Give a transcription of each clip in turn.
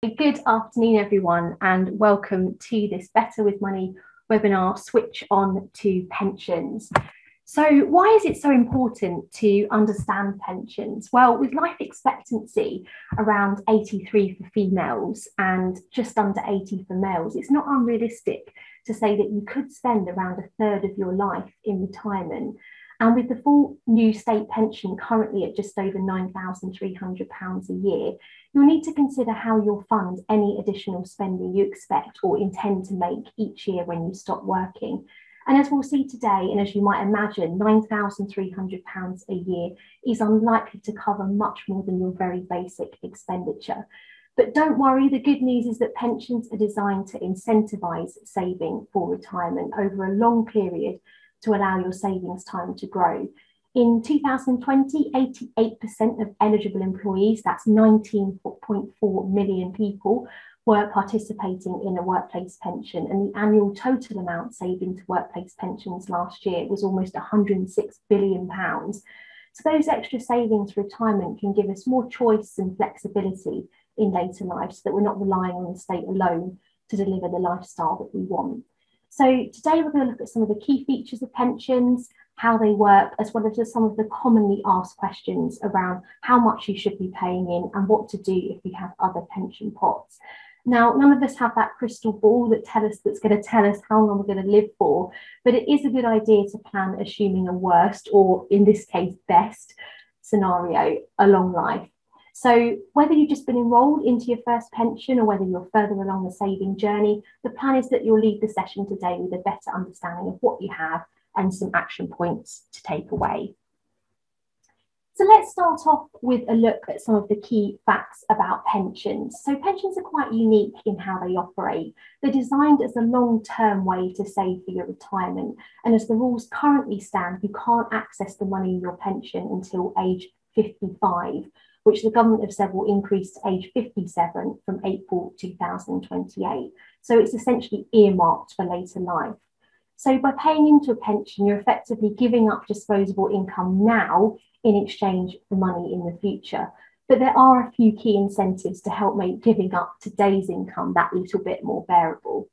Good afternoon, everyone, and welcome to this Better with Money webinar Switch On to Pensions. So, why is it so important to understand pensions? Well, with life expectancy around 83 for females and just under 80 for males, it's not unrealistic to say that you could spend around a third of your life in retirement. And with the full new state pension currently at just over £9,300 a year, you'll need to consider how you'll fund any additional spending you expect or intend to make each year when you stop working. And as we'll see today, and as you might imagine, £9,300 a year is unlikely to cover much more than your very basic expenditure. But don't worry, the good news is that pensions are designed to incentivise saving for retirement over a long period to allow your savings time to grow. In 2020, 88% of eligible employees, that's 19.4 million people, were participating in a workplace pension, and the annual total amount saved into workplace pensions last year was almost 106 billion pounds. So those extra savings for retirement can give us more choice and flexibility in later life so that we're not relying on the state alone to deliver the lifestyle that we want. So today we're going to look at some of the key features of pensions, how they work, as well as some of the commonly asked questions around how much you should be paying in and what to do if you have other pension pots. Now, none of us have that crystal ball that tell us that's going to tell us how long we're going to live for, but it is a good idea to plan assuming a worst, or in this case, best scenario, a long life. So, whether you've just been enrolled into your first pension or whether you're further along the saving journey, the plan is that you'll leave the session today with a better understanding of what you have and some action points to take away. So let's start off with a look at some of the key facts about pensions. So pensions are quite unique in how they operate. They're designed as a long-term way to save for your retirement. And as the rules currently stand, you can't access the money in your pension until age 55 which the government have said will increase to age 57 from April 2028. So it's essentially earmarked for later life. So by paying into a pension, you're effectively giving up disposable income now in exchange for money in the future. But there are a few key incentives to help make giving up today's income that little bit more bearable.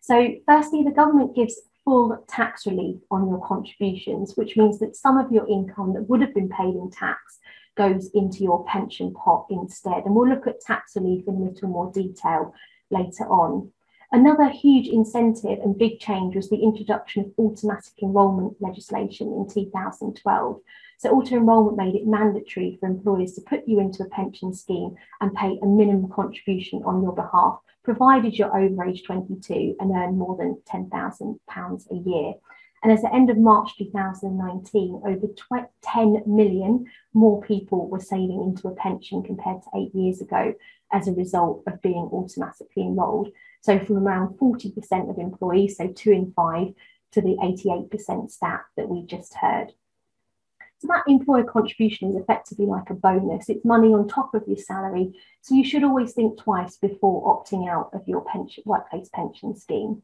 So, firstly, the government gives full tax relief on your contributions, which means that some of your income that would have been paid in tax goes into your pension pot instead. And we'll look at tax relief in a little more detail later on. Another huge incentive and big change was the introduction of automatic enrolment legislation in 2012. So, auto enrolment made it mandatory for employers to put you into a pension scheme and pay a minimum contribution on your behalf, provided you're over age 22 and earn more than £10,000 a year. And as the end of March 2019, over 10 million more people were saving into a pension compared to eight years ago as a result of being automatically enrolled. So from around 40% of employees, so two in five, to the 88% stat that we just heard. So that employer contribution is effectively like a bonus. It's money on top of your salary. So you should always think twice before opting out of your pension, workplace pension scheme.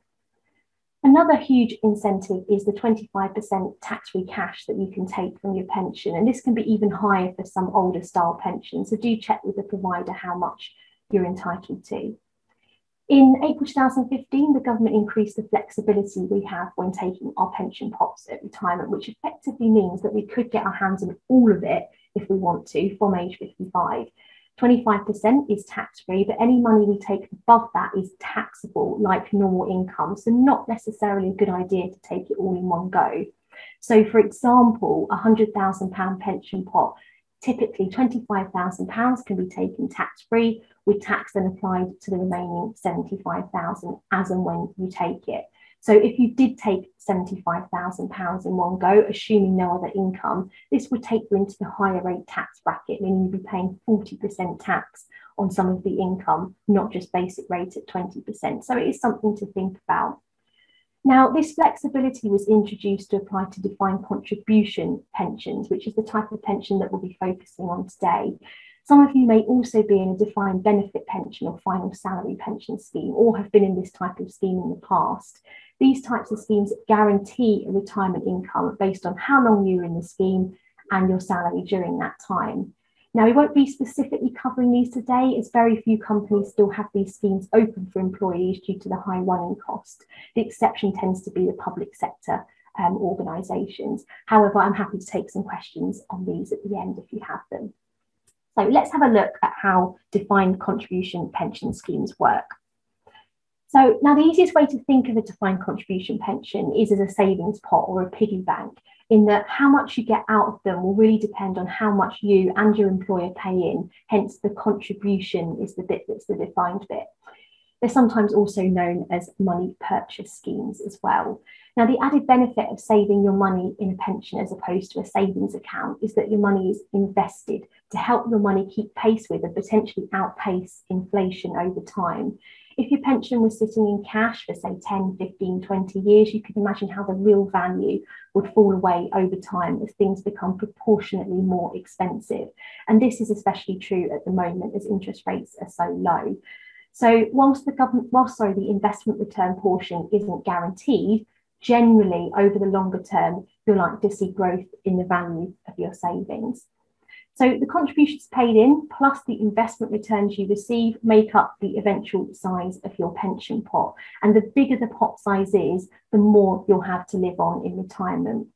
Another huge incentive is the 25% tax free cash that you can take from your pension. And this can be even higher for some older style pensions. So do check with the provider how much you're entitled to. In April 2015, the government increased the flexibility we have when taking our pension pots at retirement, which effectively means that we could get our hands on all of it if we want to from age 55. 25% is tax free, but any money we take above that is taxable like normal income. So, not necessarily a good idea to take it all in one go. So, for example, a £100,000 pension pot, typically £25,000 can be taken tax free, with tax then applied to the remaining 75000 as and when you take it. So if you did take £75,000 in one go, assuming no other income, this would take you into the higher rate tax bracket, meaning you'd be paying 40% tax on some of the income, not just basic rate at 20%. So it is something to think about. Now, this flexibility was introduced to apply to defined contribution pensions, which is the type of pension that we'll be focusing on today. Some of you may also be in a defined benefit pension or final salary pension scheme, or have been in this type of scheme in the past. These types of schemes guarantee a retirement income based on how long you were in the scheme and your salary during that time. Now, we won't be specifically covering these today as very few companies still have these schemes open for employees due to the high running cost. The exception tends to be the public sector um, organisations. However, I'm happy to take some questions on these at the end if you have them. So let's have a look at how defined contribution pension schemes work. So now the easiest way to think of a defined contribution pension is as a savings pot or a piggy bank in that how much you get out of them will really depend on how much you and your employer pay in. Hence the contribution is the bit that's the defined bit. They're sometimes also known as money purchase schemes as well. Now, the added benefit of saving your money in a pension as opposed to a savings account is that your money is invested to help your money keep pace with and potentially outpace inflation over time. If your pension was sitting in cash for, say, 10, 15, 20 years, you can imagine how the real value would fall away over time as things become proportionately more expensive. And this is especially true at the moment as interest rates are so low. So whilst the government, whilst sorry, the investment return portion isn't guaranteed, generally over the longer term, you're likely to see growth in the value of your savings. So the contributions paid in plus the investment returns you receive make up the eventual size of your pension pot. And the bigger the pot size is, the more you'll have to live on in retirement.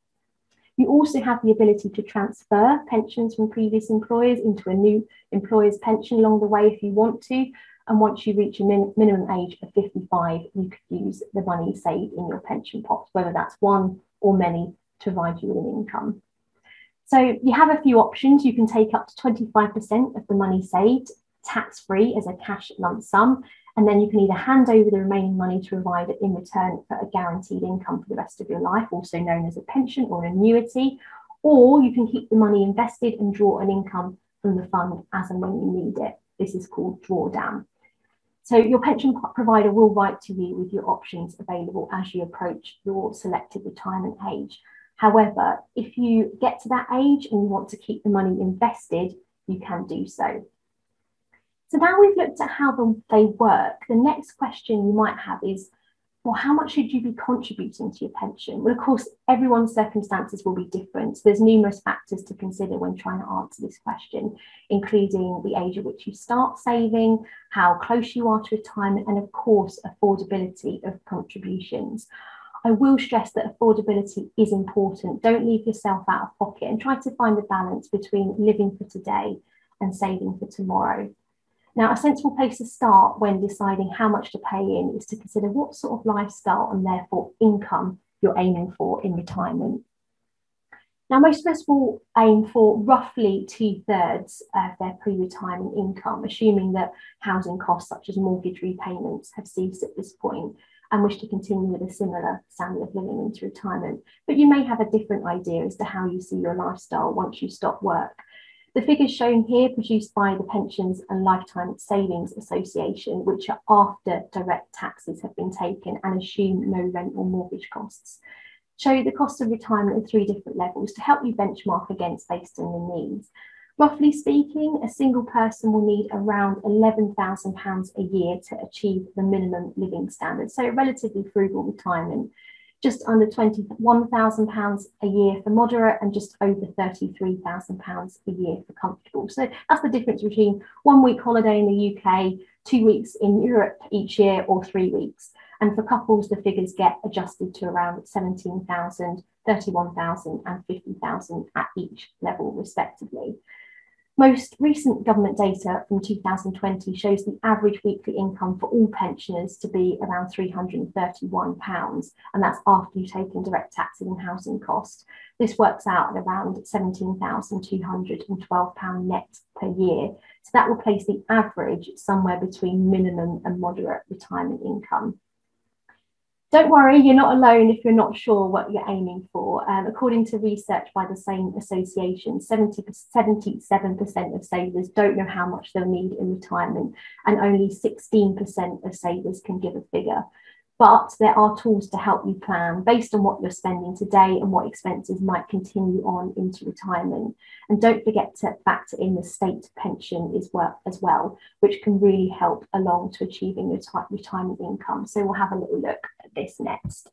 You also have the ability to transfer pensions from previous employers into a new employer's pension along the way if you want to, and once you reach a min minimum age of 55, you could use the money saved in your pension pot, whether that's one or many, to provide you with an income. So you have a few options. You can take up to 25% of the money saved tax free as a cash lump sum. And then you can either hand over the remaining money to provide in return for a guaranteed income for the rest of your life, also known as a pension or an annuity, or you can keep the money invested and draw an income from the fund as and when you need it. This is called drawdown. So your pension provider will write to you with your options available as you approach your selected retirement age. However, if you get to that age and you want to keep the money invested, you can do so. So now we've looked at how they work, the next question you might have is, well, how much should you be contributing to your pension? Well, of course, everyone's circumstances will be different. There's numerous factors to consider when trying to answer this question, including the age at which you start saving, how close you are to retirement, and of course, affordability of contributions. I will stress that affordability is important. Don't leave yourself out of pocket and try to find a balance between living for today and saving for tomorrow. Now, a sensible place to start when deciding how much to pay in is to consider what sort of lifestyle and therefore income you're aiming for in retirement. Now, most of us will aim for roughly two thirds of their pre retirement income, assuming that housing costs such as mortgage repayments have ceased at this point and wish to continue with a similar standard of living into retirement. But you may have a different idea as to how you see your lifestyle once you stop work the figures shown here produced by the Pensions and Lifetime Savings Association, which are after direct taxes have been taken and assume no rent or mortgage costs, show the cost of retirement at three different levels to help you benchmark against based on your needs. Roughly speaking, a single person will need around £11,000 a year to achieve the minimum living standard, so a relatively frugal retirement just under £21,000 a year for moderate and just over £33,000 a year for comfortable. So that's the difference between one week holiday in the UK, two weeks in Europe each year, or three weeks. And for couples, the figures get adjusted to around 17,000, 31,000 and 50,000 at each level respectively. Most recent government data from 2020 shows the average weekly income for all pensioners to be around £331, and that's after you take in direct taxes and housing costs. This works out at around £17,212 net per year. So that will place the average somewhere between minimum and moderate retirement income. Don't worry, you're not alone if you're not sure what you're aiming for. Um, according to research by the same association, 70, 77% of savers don't know how much they'll need in retirement, and only 16% of savers can give a figure. But there are tools to help you plan based on what you're spending today and what expenses might continue on into retirement. And don't forget to factor in the state pension as well, which can really help along to achieving your retirement income. So we'll have a little look at this next.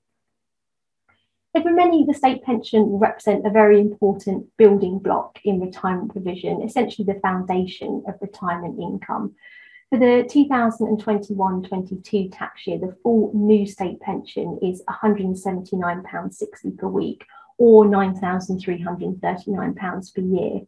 For many, the state pension will represent a very important building block in retirement provision, essentially the foundation of retirement income. For the 2021-22 tax year, the full new state pension is £179.60 per week or £9,339 per year.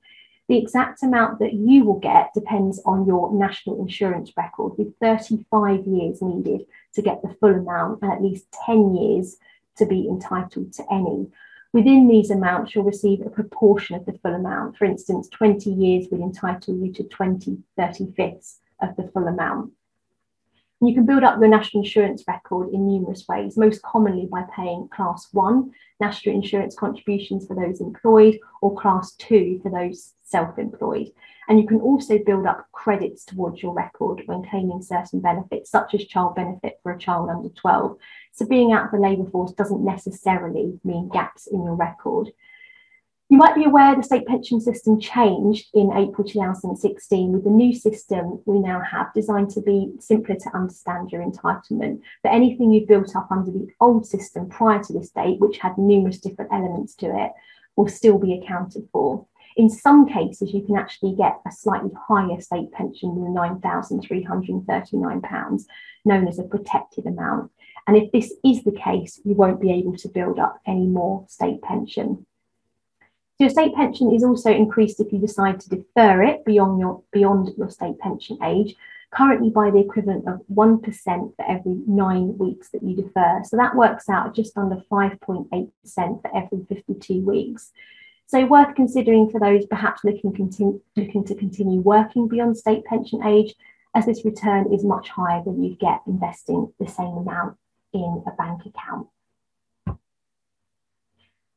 The exact amount that you will get depends on your national insurance record, with 35 years needed to get the full amount and at least 10 years to be entitled to any. Within these amounts, you'll receive a proportion of the full amount. For instance, 20 years would entitle you to 20 35ths of the full amount. You can build up your national insurance record in numerous ways, most commonly by paying class one national insurance contributions for those employed or class two for those self-employed. And you can also build up credits towards your record when claiming certain benefits, such as child benefit for a child under 12. So being out of the labour force doesn't necessarily mean gaps in your record. You might be aware the state pension system changed in April 2016 with the new system we now have designed to be simpler to understand your entitlement. But anything you've built up under the old system prior to this date, which had numerous different elements to it, will still be accounted for. In some cases, you can actually get a slightly higher state pension than £9,339, known as a protected amount. And if this is the case, you won't be able to build up any more state pension. Your state pension is also increased if you decide to defer it beyond your beyond your state pension age, currently by the equivalent of 1% for every nine weeks that you defer. So that works out just under 5.8% for every 52 weeks. So worth considering for those perhaps looking, continue, looking to continue working beyond state pension age, as this return is much higher than you'd get investing the same amount in a bank account.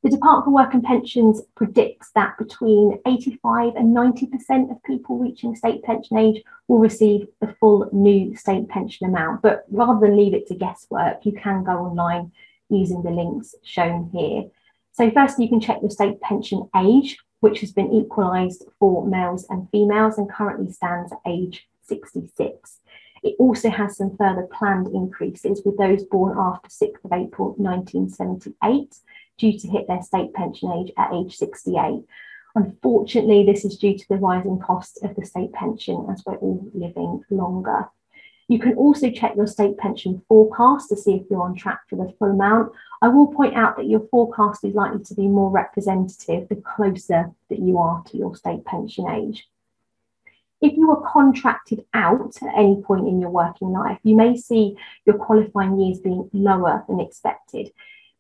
The Department for Work and Pensions predicts that between 85 and 90% of people reaching state pension age will receive the full new state pension amount. But rather than leave it to guesswork, you can go online using the links shown here. So first you can check your state pension age, which has been equalised for males and females and currently stands at age 66. It also has some further planned increases with those born after 6th of April 1978 due to hit their state pension age at age 68. Unfortunately, this is due to the rising cost of the state pension as we're all living longer. You can also check your state pension forecast to see if you're on track for the full amount. I will point out that your forecast is likely to be more representative the closer that you are to your state pension age. If you are contracted out at any point in your working life, you may see your qualifying years being lower than expected.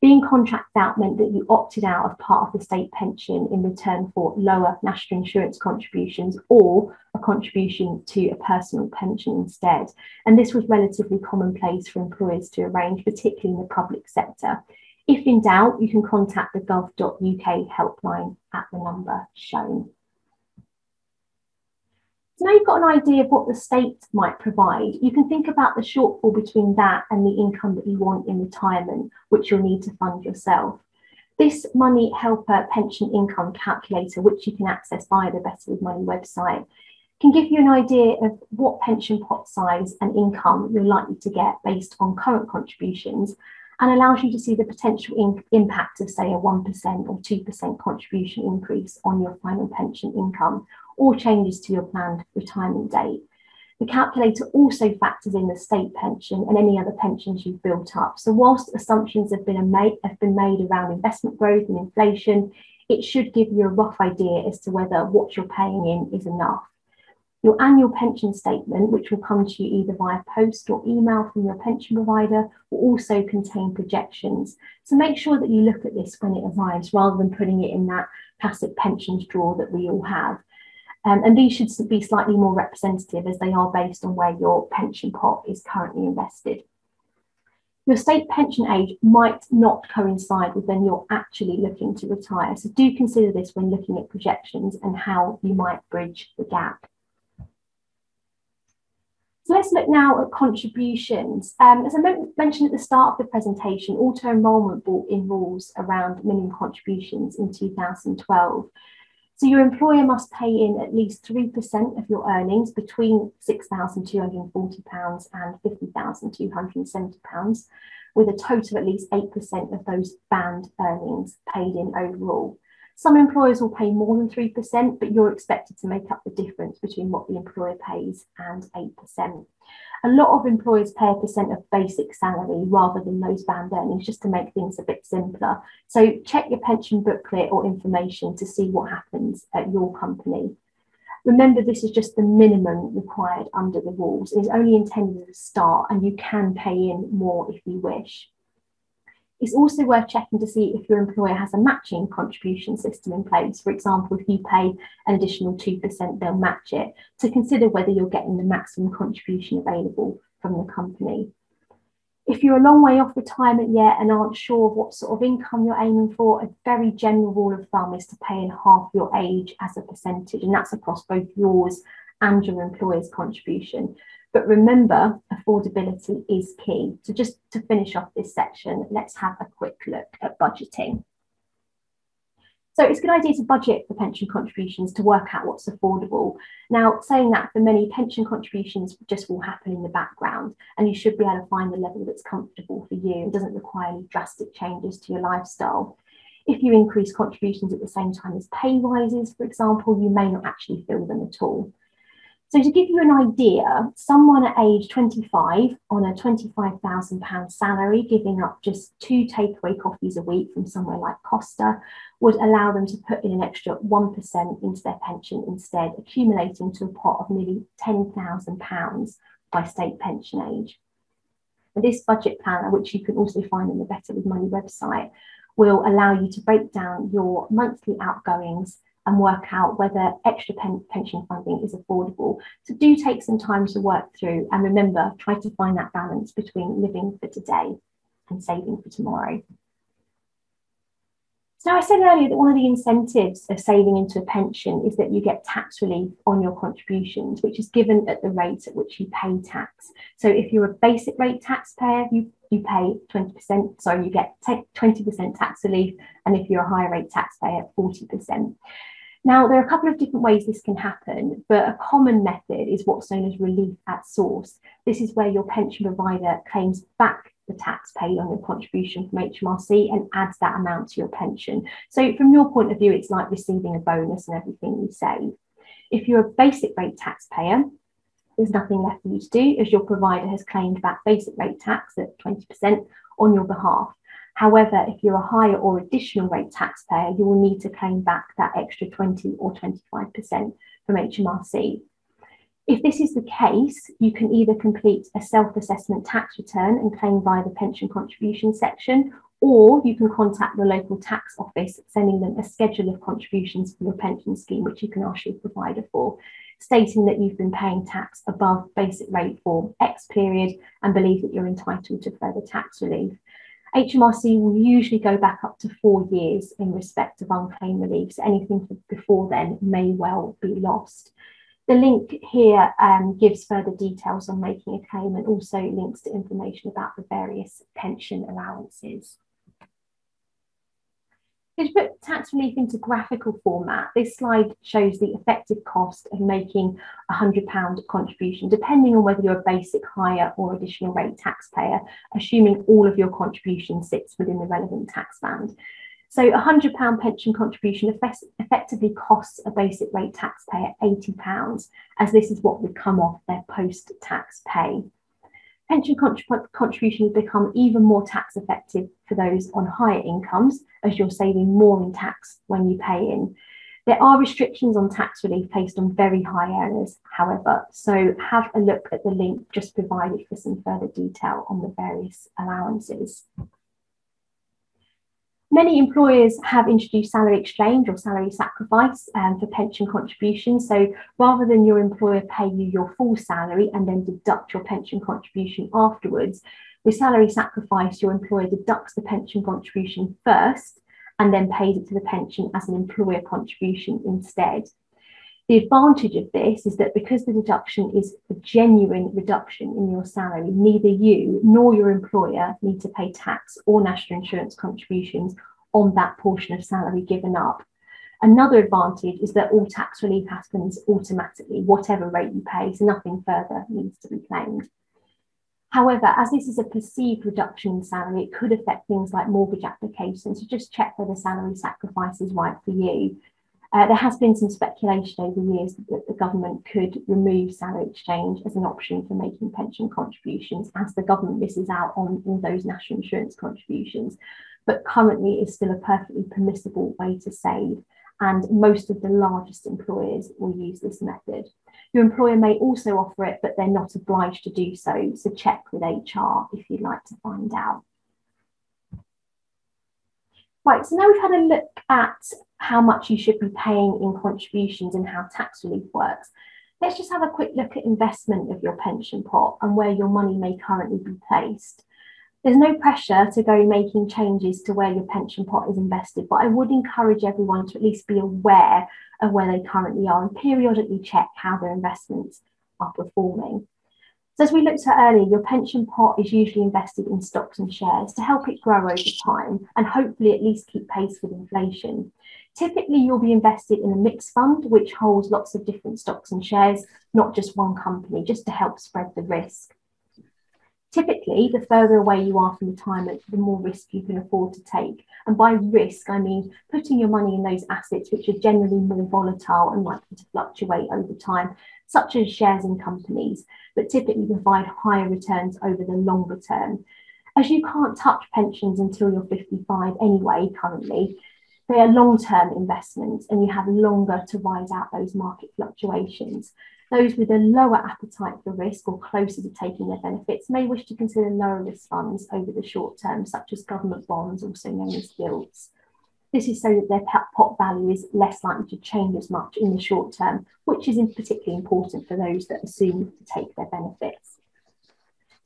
Being contracted out meant that you opted out of part of the state pension in return for lower national insurance contributions or a contribution to a personal pension instead. And this was relatively commonplace for employers to arrange, particularly in the public sector. If in doubt, you can contact the gov.uk helpline at the number shown. So now you've got an idea of what the state might provide. You can think about the shortfall between that and the income that you want in retirement, which you'll need to fund yourself. This Money Helper pension income calculator, which you can access via the Better with Money website, can give you an idea of what pension pot size and income you're likely to get based on current contributions and allows you to see the potential in impact of, say, a 1% or 2% contribution increase on your final pension income or changes to your planned retirement date. The calculator also factors in the state pension and any other pensions you've built up. So whilst assumptions have been made, have been made around investment growth and inflation, it should give you a rough idea as to whether what you're paying in is enough. Your annual pension statement, which will come to you either via post or email from your pension provider, will also contain projections. So make sure that you look at this when it arrives rather than putting it in that classic pensions drawer that we all have. Um, and these should be slightly more representative as they are based on where your pension pot is currently invested. Your state pension age might not coincide with when you're actually looking to retire. So do consider this when looking at projections and how you might bridge the gap. So let's look now at contributions. Um, as I mentioned at the start of the presentation, auto enrolment brought in rules around minimum contributions in 2012. So your employer must pay in at least 3% of your earnings between £6,240 and £50,270 with a total of at least 8% of those band earnings paid in overall. Some employers will pay more than 3%, but you're expected to make up the difference between what the employer pays and 8%. A lot of employers pay a percent of basic salary rather than those band earnings just to make things a bit simpler. So check your pension booklet or information to see what happens at your company. Remember, this is just the minimum required under the rules. It is only intended as a start, and you can pay in more if you wish. It's also worth checking to see if your employer has a matching contribution system in place. For example, if you pay an additional 2%, they'll match it to consider whether you're getting the maximum contribution available from the company. If you're a long way off retirement yet and aren't sure what sort of income you're aiming for, a very general rule of thumb is to pay in half your age as a percentage, and that's across both yours and your employer's contribution. But remember, affordability is key. So just to finish off this section, let's have a quick look at budgeting. So it's a good idea to budget for pension contributions to work out what's affordable. Now, saying that for many pension contributions just will happen in the background, and you should be able to find the level that's comfortable for you and doesn't require any drastic changes to your lifestyle. If you increase contributions at the same time as pay rises, for example, you may not actually feel them at all. So to give you an idea, someone at age 25 on a £25,000 salary, giving up just two takeaway coffees a week from somewhere like Costa, would allow them to put in an extra 1% into their pension instead, accumulating to a pot of nearly £10,000 by state pension age. This budget planner, which you can also find on the Better with Money website, will allow you to break down your monthly outgoings and work out whether extra pen pension funding is affordable. So do take some time to work through and remember, try to find that balance between living for today and saving for tomorrow. So I said earlier that one of the incentives of saving into a pension is that you get tax relief on your contributions, which is given at the rate at which you pay tax. So if you're a basic rate taxpayer, you, you pay 20%, sorry, you get 20% tax relief. And if you're a higher rate taxpayer, 40%. Now, there are a couple of different ways this can happen, but a common method is what's known as relief at source. This is where your pension provider claims back the tax paid on your contribution from HMRC and adds that amount to your pension. So, from your point of view, it's like receiving a bonus and everything you save. If you're a basic rate taxpayer, there's nothing left for you to do as your provider has claimed back basic rate tax at 20% on your behalf. However, if you're a higher or additional rate taxpayer, you will need to claim back that extra 20 or 25% from HMRC. If this is the case, you can either complete a self assessment tax return and claim via the pension contribution section, or you can contact the local tax office, sending them a schedule of contributions for your pension scheme, which you can ask your provider for, stating that you've been paying tax above basic rate for X period and believe that you're entitled to further tax relief. HMRC will usually go back up to four years in respect of unclaimed relief. So anything before then may well be lost. The link here um, gives further details on making a claim and also links to information about the various pension allowances. To put tax relief into graphical format, this slide shows the effective cost of making a £100 contribution, depending on whether you're a basic, higher or additional rate taxpayer, assuming all of your contribution sits within the relevant tax band. So a £100 pension contribution effect effectively costs a basic rate taxpayer £80, as this is what would come off their post-tax pay. Pension contrib contributions become even more tax effective for those on higher incomes, as you're saving more in tax when you pay in. There are restrictions on tax relief placed on very high earners, however, so have a look at the link just provided for some further detail on the various allowances. Many employers have introduced salary exchange or salary sacrifice um, for pension contributions. So rather than your employer pay you your full salary and then deduct your pension contribution afterwards, with salary sacrifice, your employer deducts the pension contribution first and then pays it to the pension as an employer contribution instead. The advantage of this is that because the deduction is a genuine reduction in your salary, neither you nor your employer need to pay tax or national insurance contributions on that portion of salary given up. Another advantage is that all tax relief happens automatically, whatever rate you pay, so nothing further needs to be claimed. However, as this is a perceived reduction in salary, it could affect things like mortgage applications. So just check whether salary sacrifice is right for you. Uh, there has been some speculation over the years that the government could remove salary exchange as an option for making pension contributions as the government misses out on all those national insurance contributions. But currently, it's still a perfectly permissible way to save, and most of the largest employers will use this method. Your employer may also offer it, but they're not obliged to do so. So check with HR if you'd like to find out. Right, so now we've had a look at how much you should be paying in contributions and how tax relief works. Let's just have a quick look at investment of your pension pot and where your money may currently be placed. There's no pressure to go making changes to where your pension pot is invested, but I would encourage everyone to at least be aware of where they currently are and periodically check how their investments are performing. So as we looked at earlier, your pension pot is usually invested in stocks and shares to help it grow over time and hopefully at least keep pace with inflation. Typically, you'll be invested in a mixed fund, which holds lots of different stocks and shares, not just one company, just to help spread the risk. Typically, the further away you are from retirement, the more risk you can afford to take. And by risk, I mean putting your money in those assets which are generally more volatile and likely to fluctuate over time, such as shares in companies, but typically provide higher returns over the longer term. As you can't touch pensions until you're 55 anyway, currently, they are long term investments and you have longer to ride out those market fluctuations. Those with a lower appetite for risk or closer to taking their benefits may wish to consider lower risk funds over the short term, such as government bonds, also known as gilts. This is so that their pot value is less likely to change as much in the short term, which is particularly important for those that assume to take their benefits.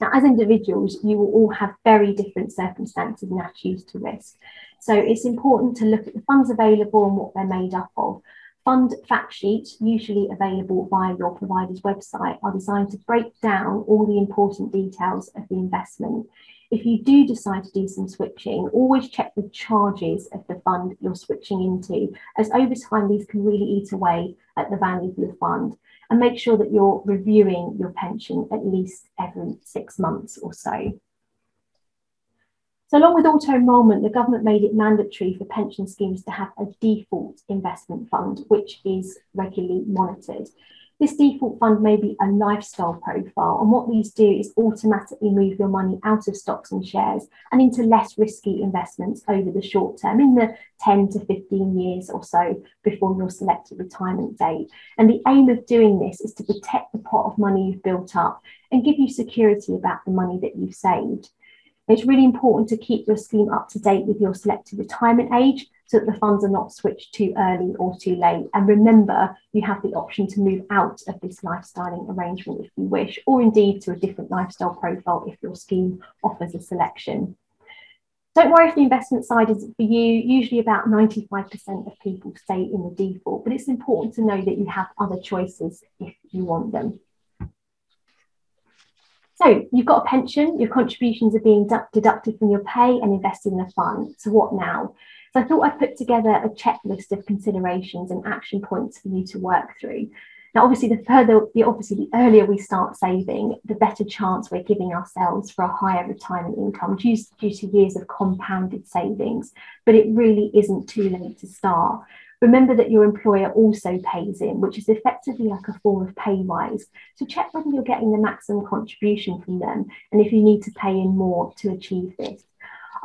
Now, as individuals, you will all have very different circumstances and attitudes to risk. So it's important to look at the funds available and what they're made up of, Fund fact sheets, usually available via your provider's website, are designed to break down all the important details of the investment. If you do decide to do some switching, always check the charges of the fund you're switching into, as over time these can really eat away at the value of the fund. And make sure that you're reviewing your pension at least every six months or so. So along with auto enrolment, the government made it mandatory for pension schemes to have a default investment fund, which is regularly monitored. This default fund may be a lifestyle profile, and what these do is automatically move your money out of stocks and shares and into less risky investments over the short term, in the 10 to 15 years or so before your selected retirement date. And the aim of doing this is to protect the pot of money you've built up and give you security about the money that you've saved. It's really important to keep your scheme up to date with your selected retirement age so that the funds are not switched too early or too late. And remember, you have the option to move out of this lifestyling arrangement if you wish, or indeed to a different lifestyle profile if your scheme offers a selection. Don't worry if the investment side isn't for you. Usually, about 95% of people stay in the default, but it's important to know that you have other choices if you want them. So you've got a pension, your contributions are being deducted from your pay and invested in a fund. So what now? So I thought I'd put together a checklist of considerations and action points for you to work through. Now, obviously, the further, the obviously, the earlier we start saving, the better chance we're giving ourselves for a higher retirement income due, due to years of compounded savings. But it really isn't too late to start. Remember that your employer also pays in, which is effectively like a form of pay rise. So check whether you're getting the maximum contribution from them and if you need to pay in more to achieve this.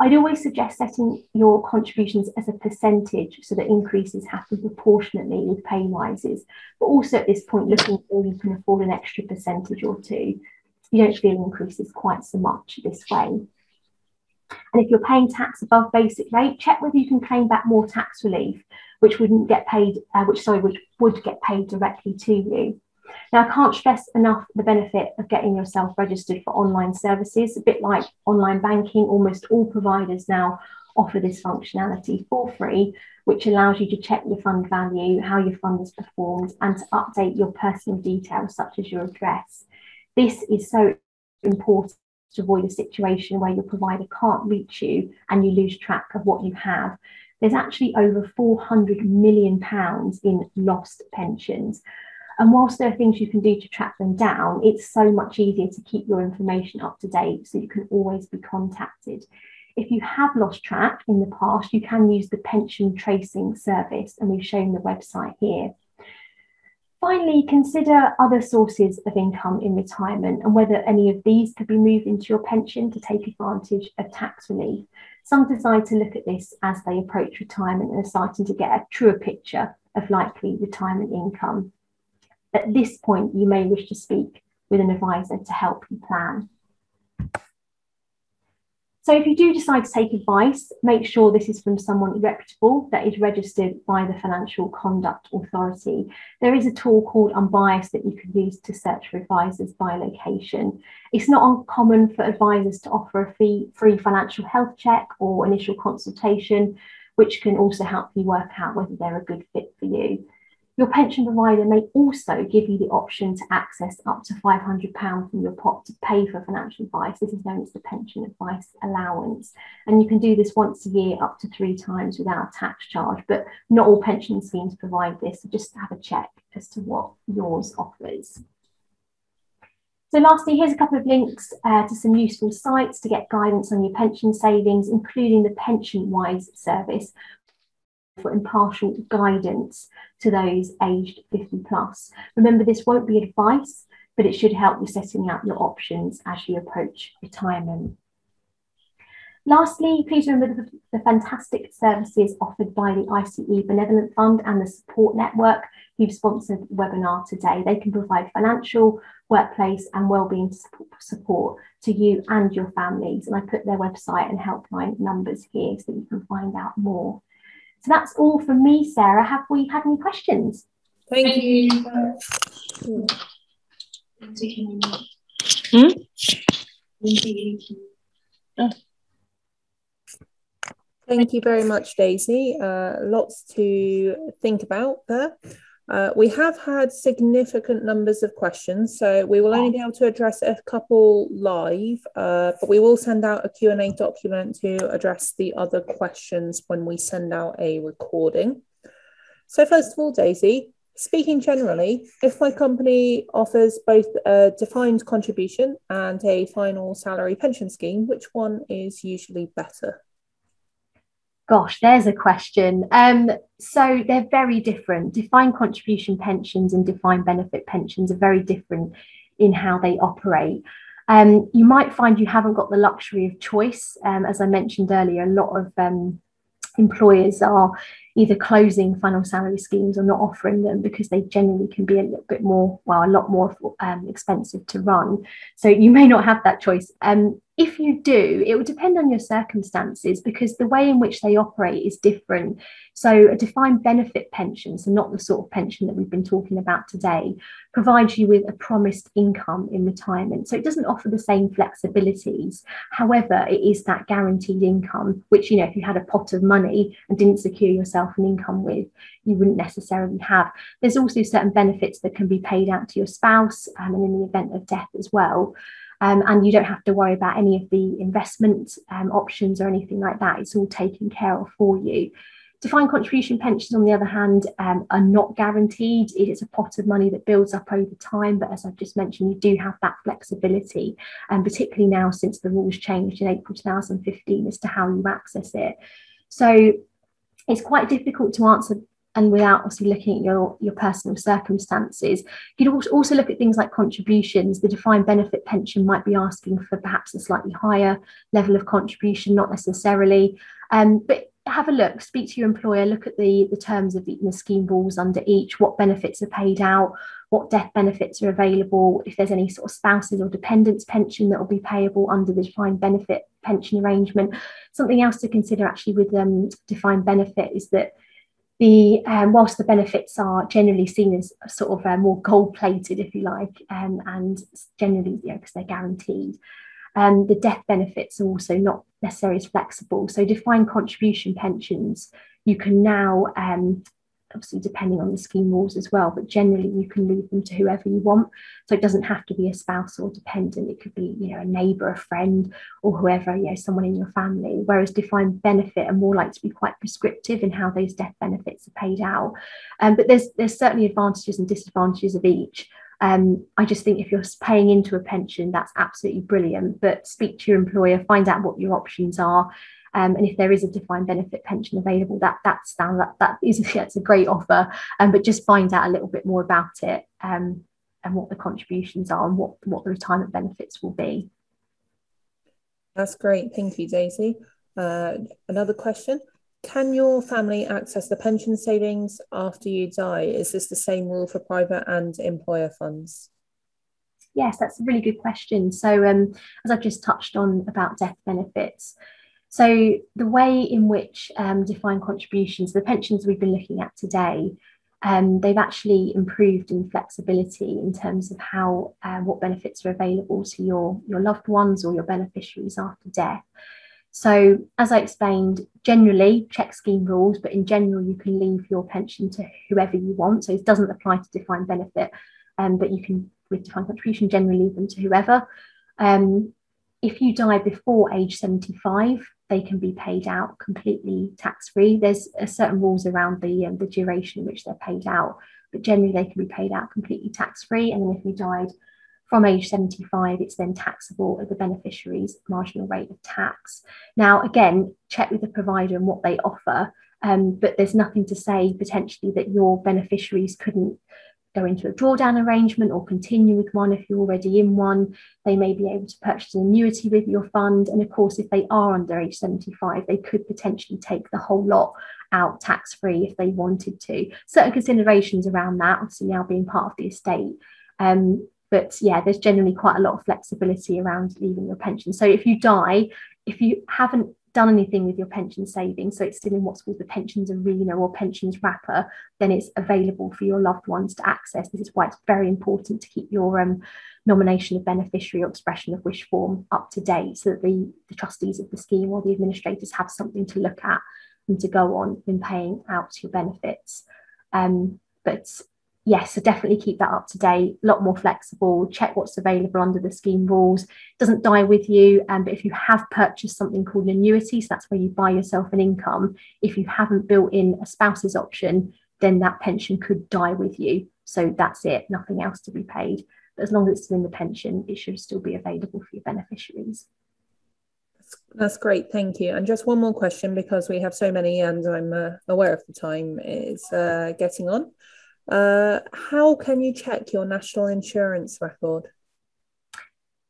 I'd always suggest setting your contributions as a percentage so that increases happen proportionately with pay rises, but also at this point looking where you can afford an extra percentage or two. You don't feel increases quite so much this way. And if you're paying tax above basic rate, check whether you can claim back more tax relief which wouldn't get paid, uh, which sorry, which would get paid directly to you. Now, I can't stress enough the benefit of getting yourself registered for online services. A bit like online banking, almost all providers now offer this functionality for free, which allows you to check your fund value, how your fund has performed, and to update your personal details, such as your address. This is so important to avoid a situation where your provider can't reach you and you lose track of what you have there's actually over 400 million pounds in lost pensions. And whilst there are things you can do to track them down, it's so much easier to keep your information up to date so you can always be contacted. If you have lost track in the past, you can use the pension tracing service, and we've shown the website here. Finally, consider other sources of income in retirement and whether any of these could be moved into your pension to take advantage of tax relief. Some decide to look at this as they approach retirement and are starting to get a truer picture of likely retirement income. At this point, you may wish to speak with an advisor to help you plan. So if you do decide to take advice, make sure this is from someone reputable that is registered by the Financial Conduct Authority. There is a tool called Unbiased that you can use to search for advisors by location. It's not uncommon for advisors to offer a fee, free financial health check or initial consultation, which can also help you work out whether they're a good fit for you. Your pension provider may also give you the option to access up to £500 from your pot to pay for financial advice. This is known as the pension advice allowance. And you can do this once a year up to three times without a tax charge, but not all pension schemes provide this. So just have a check as to what yours offers. So lastly, here's a couple of links uh, to some useful sites to get guidance on your pension savings, including the Pension Wise service, for impartial guidance to those aged 50 plus. Remember, this won't be advice, but it should help with setting out your options as you approach retirement. Lastly, please remember the, the, fantastic services offered by the ICE Benevolent Fund and the Support Network who've sponsored the webinar today. They can provide financial, workplace and wellbeing support to you and your families. And I put their website and helpline numbers here so you can find out more. So that's all from me, Sarah. Have we had any questions? Thank, Thank you. you. Hmm? Thank you very much, Daisy. Uh, lots to think about there. Uh, we have had significant numbers of questions, so we will only be able to address a couple live, uh, but we will send out a Q&A document to address the other questions when we send out a recording. So first of all, Daisy, speaking generally, if my company offers both a defined contribution and a final salary pension scheme, which one is usually better? Gosh, there's a question. Um, so they're very different. Defined contribution pensions and defined benefit pensions are very different in how they operate. Um, you might find you haven't got the luxury of choice. Um, as I mentioned earlier, a lot of um, employers are either closing final salary schemes or not offering them because they generally can be a little bit more, well, a lot more um, expensive to run. So you may not have that choice. Um, if you do, it will depend on your circumstances because the way in which they operate is different. So, a defined benefit pension, so not the sort of pension that we've been talking about today, provides you with a promised income in retirement. So, it doesn't offer the same flexibilities. However, it is that guaranteed income, which, you know, if you had a pot of money and didn't secure yourself an income with, you wouldn't necessarily have. There's also certain benefits that can be paid out to your spouse um, and in the event of death as well. Um, and you don't have to worry about any of the investment um, options or anything like that. It's all taken care of for you. Defined contribution pensions, on the other hand, um, are not guaranteed. It is a pot of money that builds up over time. But as I've just mentioned, you do have that flexibility, and particularly now since the rules changed in April 2015 as to how you access it. So it's quite difficult to answer and without obviously looking at your, your personal circumstances. You could also look at things like contributions. The defined benefit pension might be asking for perhaps a slightly higher level of contribution, not necessarily. Um, but have a look, speak to your employer, look at the, the terms of the, the scheme rules under each, what benefits are paid out, what death benefits are available, if there's any sort of spouses or dependents pension that will be payable under the defined benefit pension arrangement. Something else to consider actually with um, defined benefit is that the um, whilst the benefits are generally seen as sort of uh, more gold plated, if you like, um, and generally you know, because they're guaranteed, um, the death benefits are also not necessarily as flexible. So defined contribution pensions, you can now um, obviously depending on the scheme rules as well, but generally you can leave them to whoever you want. So it doesn't have to be a spouse or dependent. It could be, you know, a neighbour, a friend, or whoever, you know, someone in your family. Whereas defined benefit are more likely to be quite prescriptive in how those death benefits are paid out. Um, but there's there's certainly advantages and disadvantages of each. Um, I just think if you're paying into a pension, that's absolutely brilliant. But speak to your employer, find out what your options are, um, and if there is a defined benefit pension available, that that's that that is that's a great offer. Um, but just find out a little bit more about it um, and what the contributions are and what what the retirement benefits will be. That's great, thank you, Daisy. Uh, another question: Can your family access the pension savings after you die? Is this the same rule for private and employer funds? Yes, that's a really good question. So, um, as I've just touched on about death benefits, so the way in which um, defined contributions, the pensions we've been looking at today, um, they've actually improved in flexibility in terms of how uh, what benefits are available to your your loved ones or your beneficiaries after death. So as I explained, generally check scheme rules, but in general you can leave your pension to whoever you want. So it doesn't apply to defined benefit, um, but you can with defined contribution generally leave them to whoever. Um, if you die before age 75, they can be paid out completely tax free. There's a certain rules around the um, the duration in which they're paid out, but generally they can be paid out completely tax free. And then if you died from age 75, it's then taxable at the beneficiary's marginal rate of tax. Now, again, check with the provider and what they offer. Um, but there's nothing to say potentially that your beneficiaries couldn't go into a drawdown arrangement or continue with one if you're already in one. They may be able to purchase an annuity with your fund. And of course, if they are under age 75, they could potentially take the whole lot out tax free if they wanted to. Certain considerations around that, obviously, now being part of the estate. Um, but yeah, there's generally quite a lot of flexibility around leaving your pension. So if you die, if you haven't done anything with your pension savings, so it's still in what's called the pensions arena or pensions wrapper, then it's available for your loved ones to access. This is why it's very important to keep your um, nomination of beneficiary or expression of wish form up to date so that the, the trustees of the scheme or the administrators have something to look at and to go on in paying out your benefits. Um, but yes, so definitely keep that up to date, a lot more flexible, check what's available under the scheme rules. Doesn't die with you, um, but if you have purchased something called an annuity, so that's where you buy yourself an income, if you haven't built in a spouse's option, then that pension could die with you. So that's it, nothing else to be paid. But as long as it's still in the pension, it should still be available for your beneficiaries. That's great, thank you. And just one more question because we have so many and I'm uh, aware of the time is uh, getting on. Uh, how can you check your national insurance record?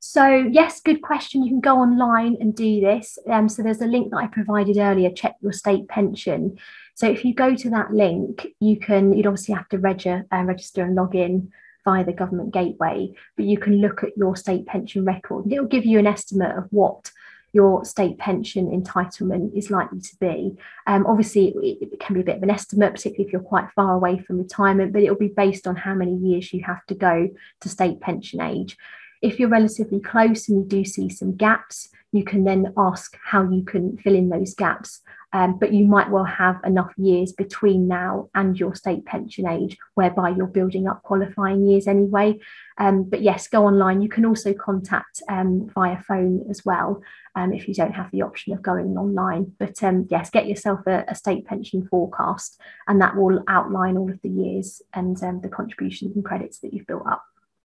So, yes, good question. You can go online and do this. Um, so, there's a link that I provided earlier check your state pension. So, if you go to that link, you can, you'd obviously have to register, uh, register and log in via the government gateway, but you can look at your state pension record it'll give you an estimate of what your state pension entitlement is likely to be. Um, obviously, it, it, can be a bit of an estimate, particularly if you're quite far away from retirement, but it'll be based on how many years you have to go to state pension age. If you're relatively close and you do see some gaps, you can then ask how you can fill in those gaps. Um, but you might well have enough years between now and your state pension age whereby you're building up qualifying years anyway. Um, but yes, go online. You can also contact um, via phone as well um, if you don't have the option of going online. But um, yes, get yourself a, a, state pension forecast and that will outline all of the years and um, the contributions and credits that you've built up.